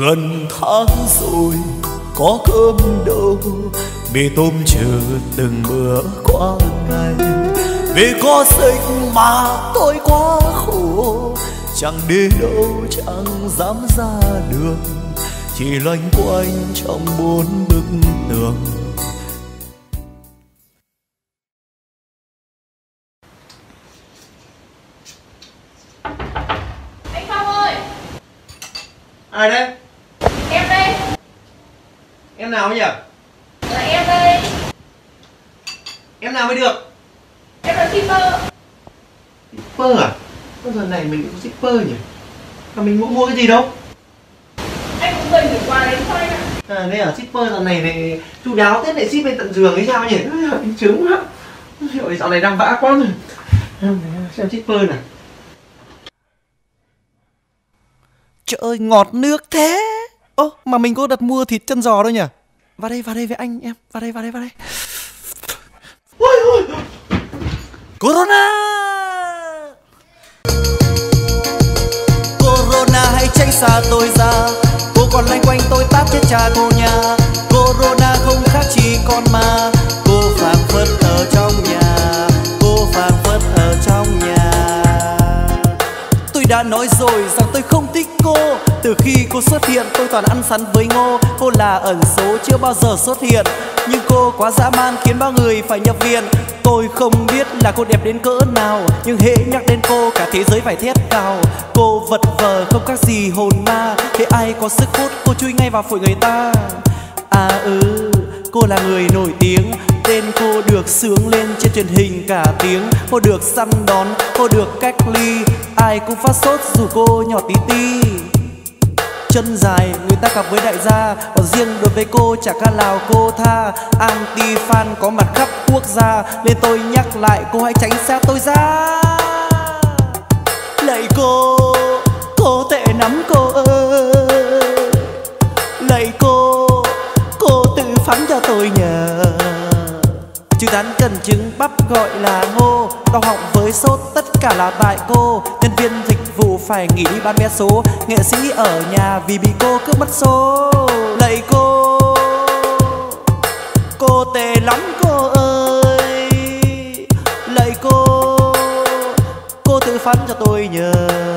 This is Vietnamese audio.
gần tháng rồi có cơm đâu. Mì tôm chờ từng bữa qua ngày. Vì có dịch mà tôi quá khổ. Chẳng đi đâu chẳng dám ra đường. Chỉ loanh quanh trong bốn bức tường. Anh Phong ơi! Ai đấy em nào nhỉ? Là em đây. Em nào mới được? Em là shipper. Shipper à? Bao giờ này mình cũng shipper nhỉ? Mà mình muốn mua cái gì đâu? Anh cũng cần gửi quà đến cho anh ạ. À đây ở shipper giờ này này chu đáo thế lại ship lên tận giường hay sao nhỉ? Anh trướng quá. Ôi, dạo này đang vã quá rồi. Xem shipper này. Trời ơi ngọt nước thế Ơ, mà mình có đặt mua thịt chân giò đâu nhỉ? Vào đây vào đây với anh em. Vào đây vào đây vào đây. Ôi ôi Corona! Corona, hãy tránh xa tôi ra. Cô còn lanh quanh tôi tát chết cha cô nhà Corona không khác chỉ con ma đã nói rồi rằng tôi không thích cô. Từ khi cô xuất hiện, tôi toàn ăn sắn với ngô. Cô là ẩn số chưa bao giờ xuất hiện. Nhưng cô quá dã man khiến bao người phải nhập viện. Tôi không biết là cô đẹp đến cỡ nào, Nhưng hễ nhắc đến cô, cả thế giới phải thét cao. Cô vật vờ không khác gì hồn ma. Thế ai có sức hút, cô chui ngay vào phổi người ta. À ừ. Cô là người nổi tiếng Tên cô được sướng lên trên truyền hình cả tiếng. Cô được săn đón, cô được cách ly Ai cũng phát sốt dù cô nhỏ tí ti Chân dài người ta cặp với đại gia Còn riêng đối với cô chả ca nào cô tha. Anti fan có mặt khắp quốc gia Nên tôi nhắc lại cô hãy tránh xa tôi ra. Lạy cô. Tôi nhờ. Chữ rắn cần trứng bắp gọi là ngô Đau họng với sốt, tất cả là tại cô. Nhân viên dịch vụ phải nghỉ đi bán vé số. Nghệ sĩ ở nhà vì bị cô cướp mất số. Lạy cô Cô tệ lắm cô ơi. Lạy cô Cô tự phán cho tôi nhờ.